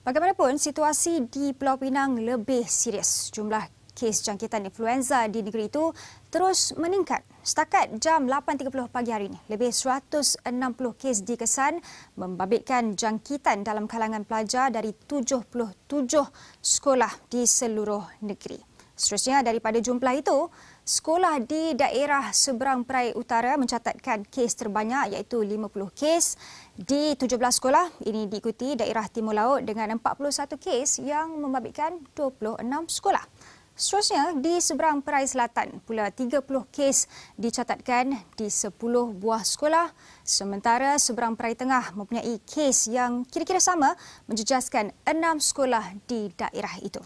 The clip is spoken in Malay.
Bagaimanapun, situasi di Pulau Pinang lebih serius. Jumlah kes jangkitan influenza di negeri itu terus meningkat. Setakat jam 8.30 pagi hari ini, lebih 160 kes dikesan membabitkan jangkitan dalam kalangan pelajar dari 77 sekolah di seluruh negeri. Seterusnya daripada jumlah itu, sekolah di daerah seberang Perai Utara mencatatkan kes terbanyak iaitu 50 kes di 17 sekolah. Ini diikuti daerah Timur Laut dengan 41 kes yang membabitkan 26 sekolah. Seterusnya, di seberang Perai Selatan pula 30 kes dicatatkan di 10 buah sekolah. Sementara seberang Perai Tengah mempunyai kes yang kira-kira sama menjejaskan 6 sekolah di daerah itu.